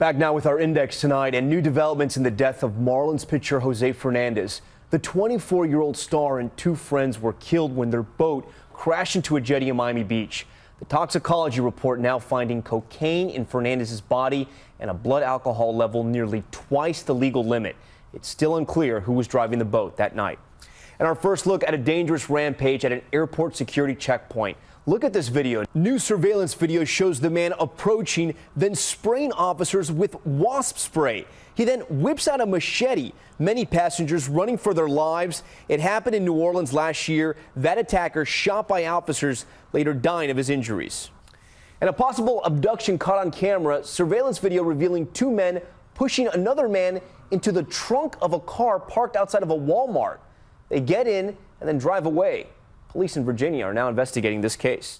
Back now with our index tonight and new developments in the death of Marlins pitcher Jose Fernandez. The 24 year old star and two friends were killed when their boat crashed into a jetty in Miami Beach. The toxicology report now finding cocaine in Fernandez's body and a blood alcohol level nearly twice the legal limit. It's still unclear who was driving the boat that night. And our first look at a dangerous rampage at an airport security checkpoint. Look at this video. New surveillance video shows the man approaching, then spraying officers with wasp spray. He then whips out a machete, many passengers running for their lives. It happened in New Orleans last year. That attacker, shot by officers, later dying of his injuries. And a possible abduction caught on camera, surveillance video revealing two men pushing another man into the trunk of a car parked outside of a Walmart. They get in and then drive away. Police in Virginia are now investigating this case.